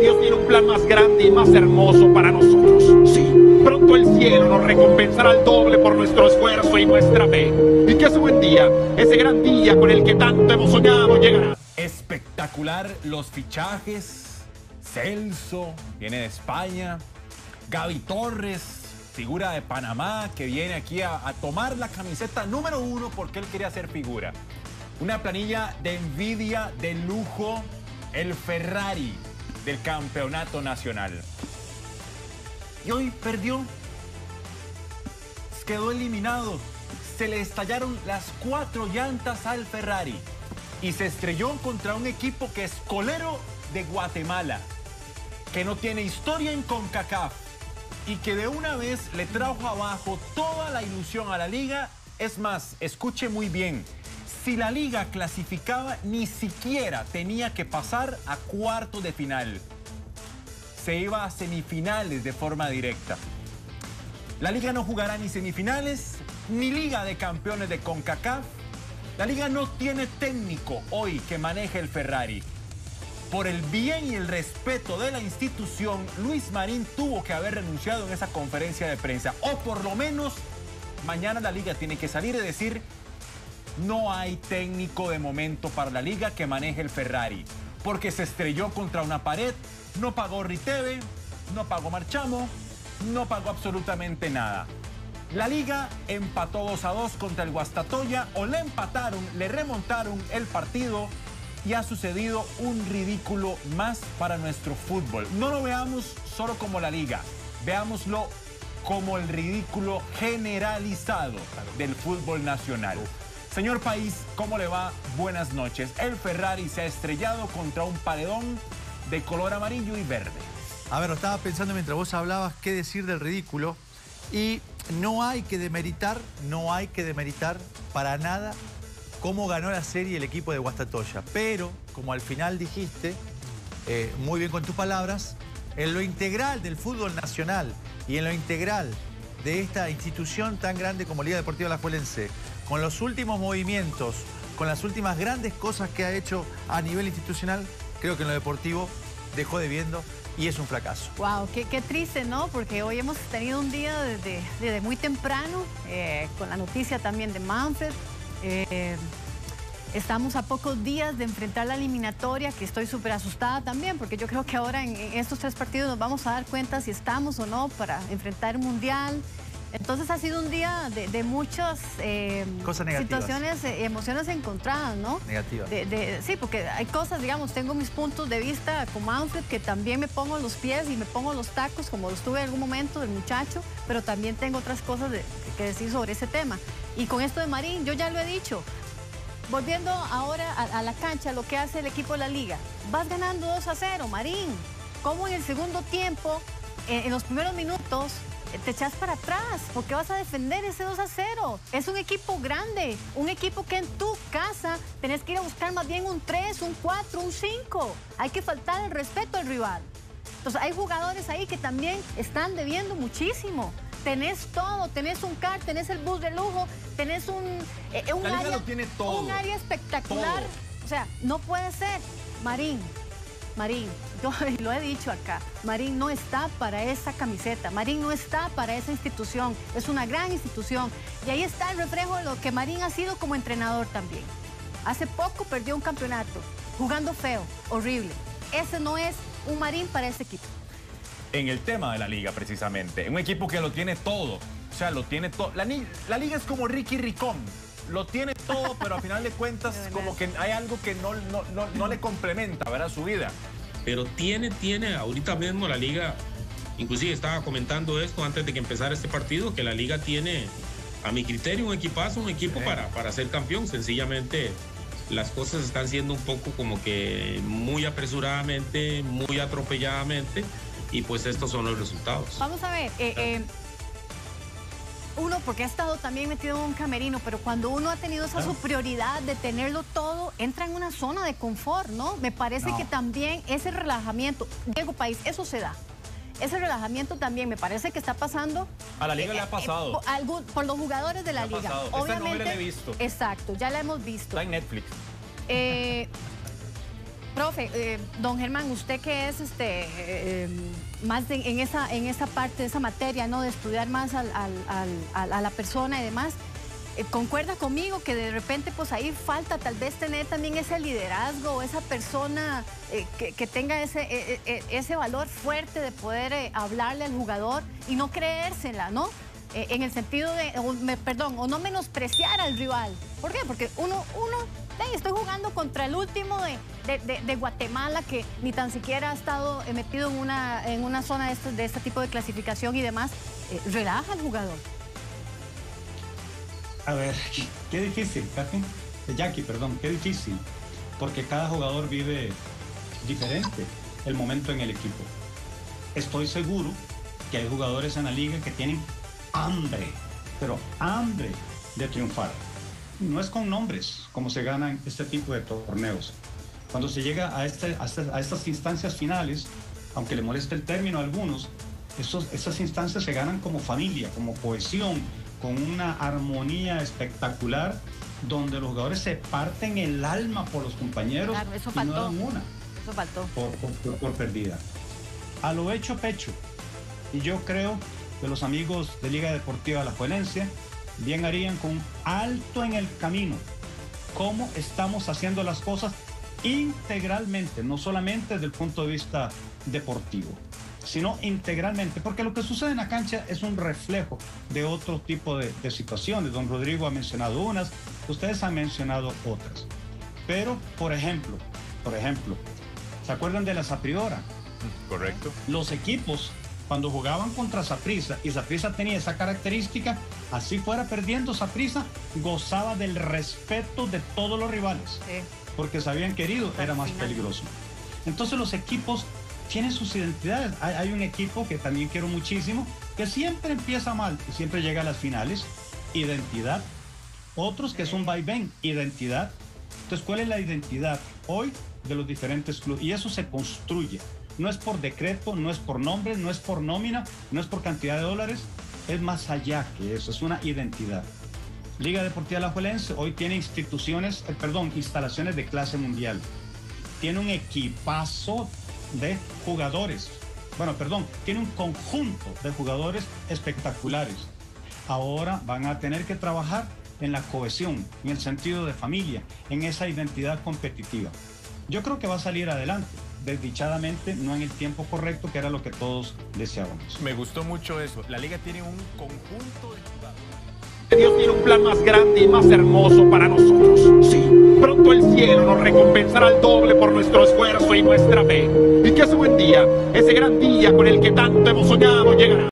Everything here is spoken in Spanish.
Dios tiene un plan más grande y más hermoso para nosotros. Sí, pronto el cielo nos recompensará al doble por nuestro esfuerzo y nuestra fe. Y que ese buen día, ese gran día con el que tanto hemos soñado, llegará. Espectacular los fichajes. Celso, viene de España. Gaby Torres, figura de Panamá, que viene aquí a, a tomar la camiseta número uno porque él quería ser figura. Una planilla de envidia, de lujo, el Ferrari del campeonato nacional. Y hoy perdió. Quedó eliminado. Se le estallaron las cuatro llantas al Ferrari. Y se estrelló contra un equipo que es colero de Guatemala. Que no tiene historia en CONCACAF. Y que de una vez le trajo abajo toda la ilusión a la liga. Es más, escuche muy bien. Si la liga clasificaba, ni siquiera tenía que pasar a cuartos de final. Se iba a semifinales de forma directa. La liga no jugará ni semifinales, ni liga de campeones de CONCACAF. La liga no tiene técnico hoy que maneje el Ferrari. Por el bien y el respeto de la institución, Luis Marín tuvo que haber renunciado en esa conferencia de prensa. O por lo menos, mañana la liga tiene que salir y decir, no hay técnico de momento para la liga que maneje el Ferrari. Porque se estrelló contra una pared, no pagó Riteve, no pagó Marchamo, no pagó absolutamente nada. La liga empató 2 a 2 contra el Guastatoya o le empataron, le remontaron el partido y ha sucedido un ridículo más para nuestro fútbol. No lo veamos solo como la liga, veámoslo como el ridículo generalizado del fútbol nacional. Señor País, ¿cómo le va? Buenas noches. El Ferrari se ha estrellado contra un paredón de color amarillo y verde. A ver, lo estaba pensando mientras vos hablabas qué decir del ridículo. Y no hay que demeritar, no hay que demeritar para nada cómo ganó la serie el equipo de Guastatoya. Pero, como al final dijiste, eh, muy bien con tus palabras, en lo integral del fútbol nacional y en lo integral de esta institución tan grande como Liga Deportiva La Juelense, con los últimos movimientos, con las últimas grandes cosas que ha hecho a nivel institucional, creo que en lo deportivo dejó debiendo y es un fracaso. Wow, qué, triste, ¿no? Porque hoy hemos tenido un día desde, desde muy temprano, eh, con la noticia también de Manfred. Eh, estamos a pocos días de enfrentar la eliminatoria, que estoy súper asustada también, porque yo creo que ahora en, en estos tres partidos nos vamos a dar cuenta si estamos o no para enfrentar el Mundial. Entonces ha sido un día de, de muchas eh, Cosas situaciones, eh, emociones encontradas, ¿no? Negativas. De- de- sí, porque hay cosas, digamos, tengo mis puntos de vista con Manfred, que también me pongo los pies y me pongo los tacos, como los tuve en algún momento del muchacho, pero también tengo otras cosas que decir sobre ese tema. Y con esto de Marín, yo ya lo he dicho, volviendo ahora a, a la cancha, lo que hace el equipo de la liga, vas ganando 2 a 0, Marín. ¿Cómo en el segundo tiempo, en, en los primeros minutos, eh, te echas para atrás? ¿Por qué vas a defender ese 2 a 0? Es un equipo grande, un equipo que en tu casa tenés que ir a buscar más bien un 3, un 4, un 5. Hay que faltar el respeto al rival. Entonces hay jugadores ahí que también están debiendo muchísimo. Tenés todo, tenés un car, tenés el bus de lujo, tenés un, eh, un La liga área, lo tiene todo. un área espectacular. Todo. O sea, no puede ser. Marín, Marín, yo lo he dicho acá, Marín no está para esa camiseta, Marín no está para esa institución, es una gran institución. Y ahí está el reflejo de lo que Marín ha sido como entrenador también. Hace poco perdió un campeonato, jugando feo, horrible. Ese no es un Marín para ese equipo. En el tema de la liga, precisamente. Un equipo que lo tiene todo. O sea, lo tiene todo. La, la liga es como Ricky Ricón. Lo tiene todo, pero al final de cuentas, como que hay algo que no, no, no, no le complementa, ¿verdad? Su vida. pero tiene, tiene, ahorita mismo la liga, inclusive estaba comentando esto antes de que empezara este partido, que la liga tiene, a mi criterio, un equipazo, un equipo Sí. para, para ser campeón. Sencillamente las cosas están siendo un poco como que muy apresuradamente, muy atropelladamente, y pues estos son los resultados. Vamos a ver, eh, eh, uno, porque ha estado también metido en un camerino, pero cuando uno ha tenido esa superioridad de tenerlo todo, entra en una zona de confort, ¿no? Me parece No. que también ese relajamiento, Diego País, eso se da. Ese relajamiento también me parece que está pasando. A la liga le ha eh, pasado. por, algún- por los jugadores de la liga. pasado. Esta la Obviamente. he visto. Exacto, ya la hemos visto. Está en Netflix. Eh, Profe, eh, don Germán, usted que es este eh, más en, esa, en esa parte de esa materia, ¿no? De estudiar más a la persona y demás. Eh, ¿Concuerda conmigo que de repente pues ahí falta tal vez tener también ese liderazgo, esa persona que, tenga ese, ese valor fuerte de poder hablarle al jugador y no creérsela, ¿no? En el sentido de, perdón, o no menospreciar al rival. ¿Por qué? Porque uno, uno estoy jugando contra el último de, Guatemala que ni tan siquiera ha estado eh, metido en una, en una zona de este, este tipo de clasificación y demás. Eh, relaja al jugador. A ver, qué difícil, Katy. Jackie, perdón, qué difícil. Porque cada jugador vive diferente el momento en el equipo. Estoy seguro que hay jugadores en la liga que tienen hambre, pero hambre de triunfar no es con nombres como se ganan este tipo de torneos. Cuando se llega a, este, a, estas instancias finales, aunque le moleste el término a algunos, esos, esas instancias se ganan como familia, como cohesión, con una armonía espectacular, donde los jugadores se parten el alma por los compañeros claro, eso faltó. y no dan una eso faltó. Por, por, por perdida. A lo hecho pecho. Y yo creo los amigos de Liga Deportiva La Juelense bien harían con alto en el camino cómo estamos haciendo las cosas integralmente, no solamente desde el punto de vista deportivo, sino integralmente, porque lo que sucede en la cancha es un reflejo de otro tipo de, situaciones. Don Rodrigo ha mencionado unas, ustedes han mencionado otras. Pero, por ejemplo, por ejemplo, ¿se acuerdan de la Sapridora? Correcto. Los equipos cuando jugaban contra Saprisa y Saprisa tenía esa característica, así fuera perdiendo Saprisa, gozaba del respeto de todos los rivales, porque sabían que herido era más peligroso. Entonces los equipos tienen sus identidades. Hay, un equipo que también quiero muchísimo, que siempre empieza mal y siempre llega a las finales, identidad. Otros que son vaivén, identidad. Entonces, ¿cuál es la identidad hoy de los diferentes clubes? Y eso se construye no es por decreto, no es por nombre, no es por nómina, no es por cantidad de dólares, es más allá que eso, es una identidad. Liga Deportiva La Juelense hoy tiene instituciones, eh, perdón, instalaciones de clase mundial. Tiene un equipazo de jugadores. Bueno, perdón, tiene un conjunto de jugadores espectaculares. Ahora van a tener que trabajar en la cohesión, en el sentido de familia, en esa identidad competitiva. Yo creo que va a salir adelante desdichadamente no en el tiempo correcto, que era lo que todos deseábamos. Me gustó mucho eso. La liga tiene un conjunto de jugadores. Dios tiene un plan más grande y más hermoso para nosotros. Sí, pronto el cielo nos recompensará al doble por nuestro esfuerzo y nuestra fe. Y que ese buen día, ese gran día con el que tanto hemos soñado, llegará.